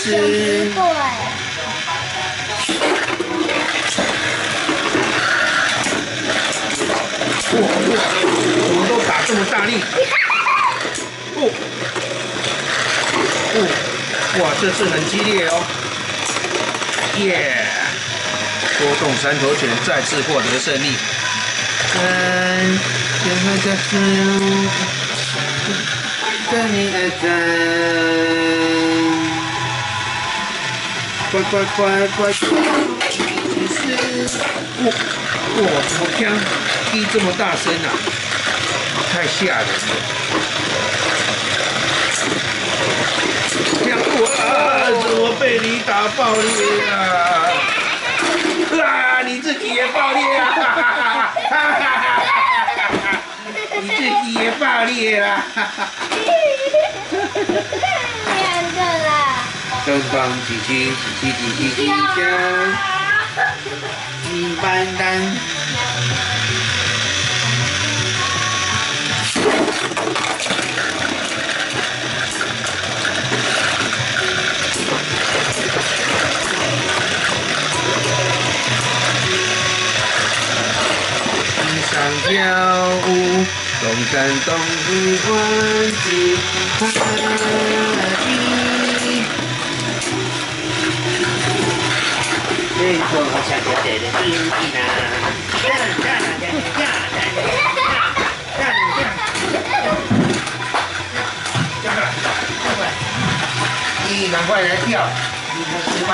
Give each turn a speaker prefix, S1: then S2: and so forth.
S1: 吃。
S2: 对，
S1: 哇哇，怎么都打这么大力？哦。哦，哇，这次很激烈哦！耶！波动三头犬再次获得胜利。三，最后再分，跟你爱在。乖乖乖乖，其实，哇哇，怎么枪踢这么大声啊？太吓人了！枪哇，怎么被你打爆裂了？啊，你自己也爆裂啊！哈哈哈哈哈哈！你自己也爆裂了！哈哈。双方举起，举起，举起，举起，金板凳，跳舞，东山东不欢喜。都下着这个雨呢，站哪站哪去？站哪去？站哪去？站哪去？你赶快来钓，你快上班。